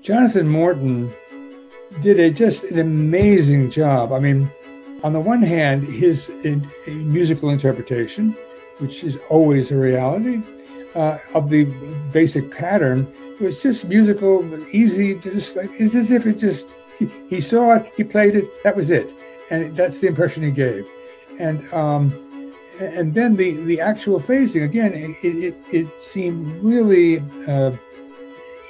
Jonathan Morton did a just an amazing job. I mean, on the one hand, his in, in musical interpretation, which is always a reality, uh, of the basic pattern, it was just musical, easy, just like it's as if it just he, he saw it, he played it, that was it, and that's the impression he gave, and um, and then the the actual phasing again, it it, it seemed really. Uh,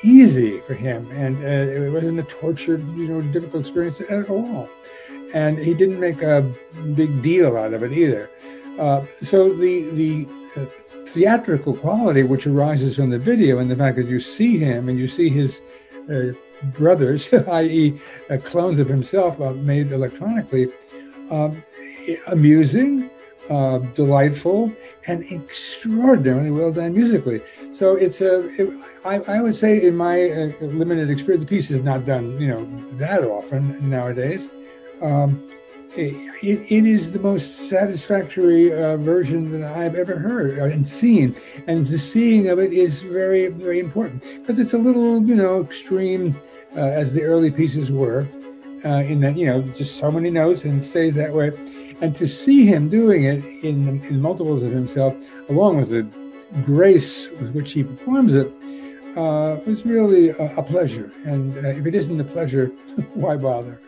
easy for him, and uh, it wasn't a tortured, you know, difficult experience at all. And he didn't make a big deal out of it either. Uh, so the the uh, theatrical quality which arises from the video and the fact that you see him and you see his uh, brothers, i.e., uh, clones of himself uh, made electronically, um, amusing, uh, delightful, and extraordinarily well done musically. So it's a, it, I, I, would say in my uh, limited experience, the piece is not done, you know, that often nowadays. Um, it, it is the most satisfactory uh, version that I've ever heard and seen. And the seeing of it is very, very important because it's a little, you know, extreme uh, as the early pieces were, uh, in that, you know, just so many notes and stays that way. And to see him doing it in, in multiples of himself, along with the grace with which he performs it, uh, was really a, a pleasure. And uh, if it isn't a pleasure, why bother?